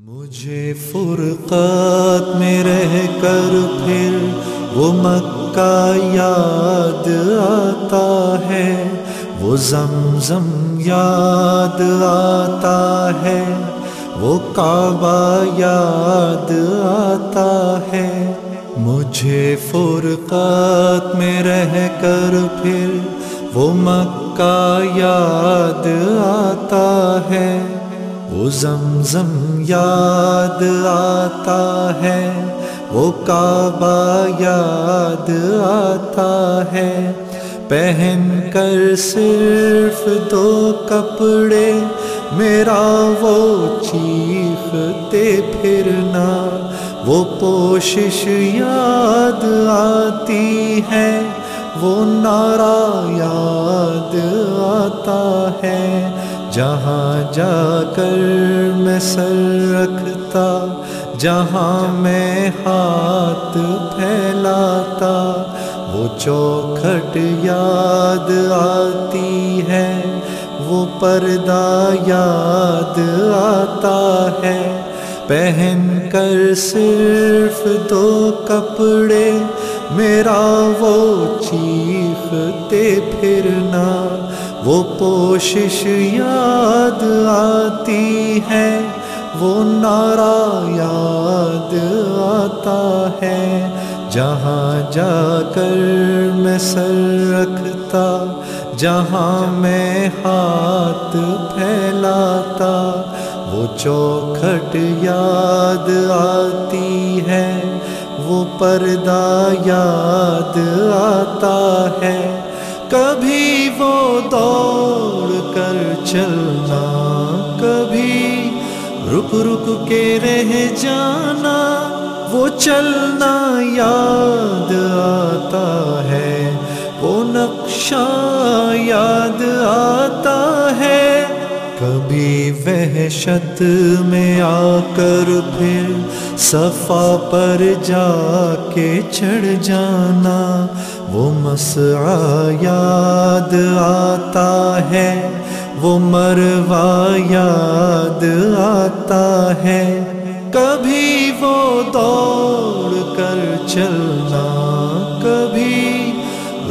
मुझे फुरकत में रह कर फिर वो मक्का याद आता है, वो जमजम याद आता है, वो काबा याद आता है। मुझे फुरकत में रह कर फिर वो मक्का याद आता है। वो जमजम याद आता है, वो काबा याद आता है। पहन कर सिर्फ़ दो कपड़े, मेरा वो चीखते फिरना। वो पोशिश याद आती है, वो नारा याद आता है। जहाँ जाकर मैं सर रखता, जहाँ मैं हाथ फैलाता, वो चौखट याद आती है, वो पर्दा याद आता है। पहन कर सिर्फ़ दो कपड़े मेरा वो चीखते फिरना, वो पोशिश याद आती है, वो नारा याद आता है, जहाँ जाकर मैं सर रखता, जहाँ मैं हाथ फैलाता, वो चौखट याद आती है वो पर्दा याद आता है। कभी वो दौड़ कर चलना, कभी रुक रुक के रह जाना, वो चलना याद आता है। वो नक्शा याद आता है। कभी वहशत में आकर फिर सफ़ा पर जाके चढ़ जाना, वो मसआ याद आता है, वो मरवा याद आता है। कभी वो दौड़ कर चलना, कभी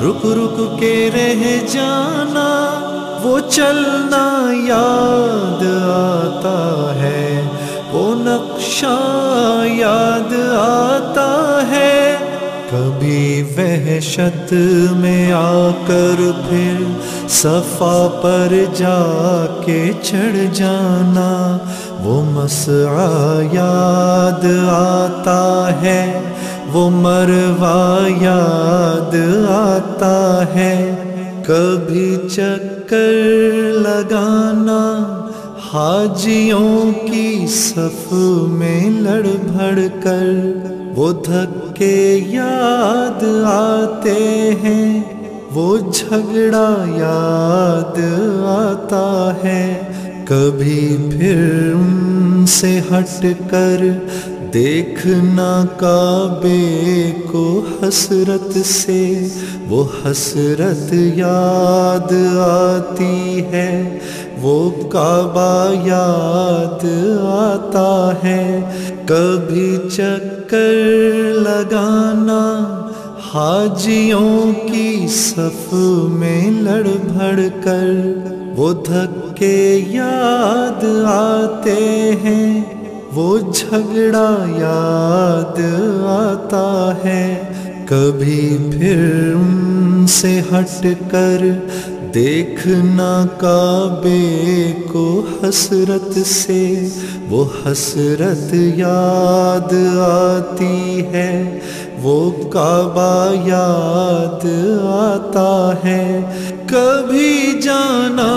रुक रुक के रह जाना, वो चलना याद आता है। वो नक्शा याद आता है। कभी वहशत में आकर फिर सफ़ा पर जाके चढ़ जाना, वो मसआ याद आता है, वो मरवा याद आता है। कभी चक्कर लगाना हाजियों की सफ में लड़ भड़ कर वो धक्के याद आते हैं, वो झगड़ा याद आता है। कभी फिर उनसे हट कर देखना काबे को हसरत से, वो हसरत याद आती है, वो काबा याद आता है। कभी चक्कर लगाना, हाजियों की सफ में लड़ भड़ कर, वो धक्के याद आते हैं। वो झगड़ा याद आता है, कभी फिर से हट कर देखना काबे को हसरत से। वो हसरत याद आती है, वो काबा याद आता है। कभी जाना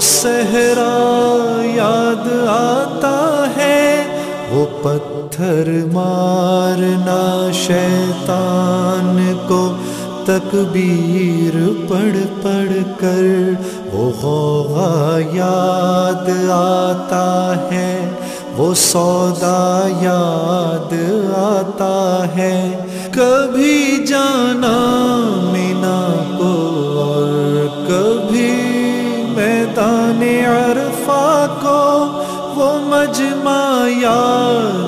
सहरा याद आता है, वो पत्थर मारना शैतान को तकबीर पढ़ पढ़ कर, वो गौगा याद आता है, वो सौदा याद आता है। कभी जाना अरफा को वो मजमा याद आता